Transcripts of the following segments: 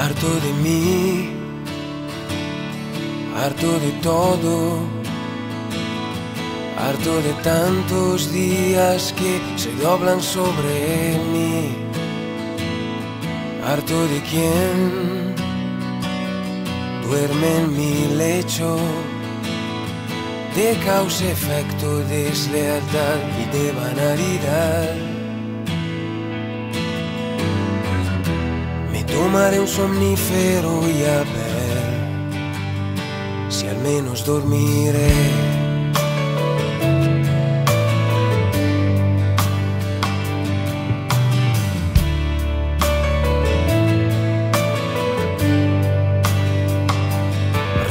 harto de mí, harto de todo, harto de tantos días que se doblan sobre mí, harto de quien duerme en mi lecho de causa efecto, deslealtad y de banalidad. Me tomaré un somnífero y a ver si al menos dormiré.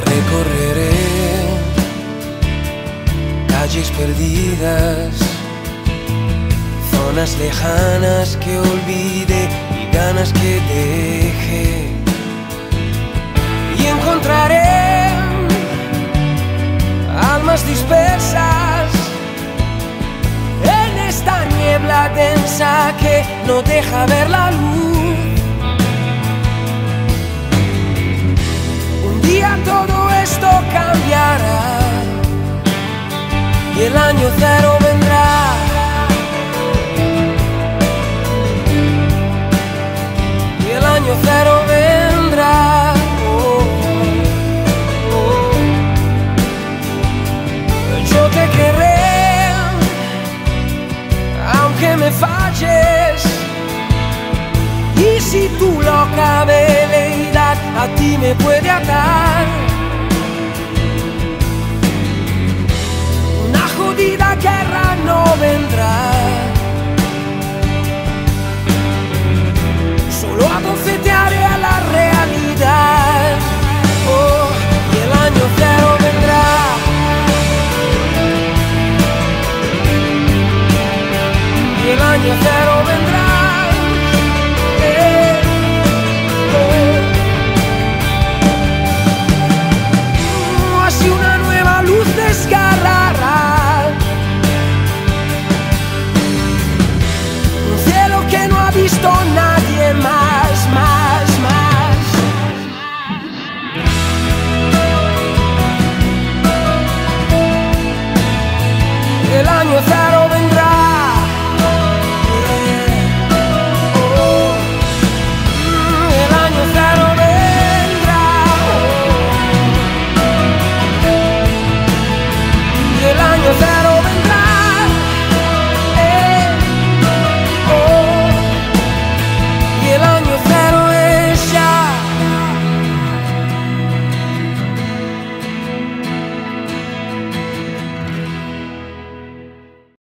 Recorreré calles perdidas, zonas lejanas que olvide y ganas que deje. Y encontraré almas dispersas en esta niebla densa que no deja ver la luz. Un día todo esto cambiará y el año cero me falles. Y si tu loca veleidad a ti me puede atar. una jodida guerra no vendrá. based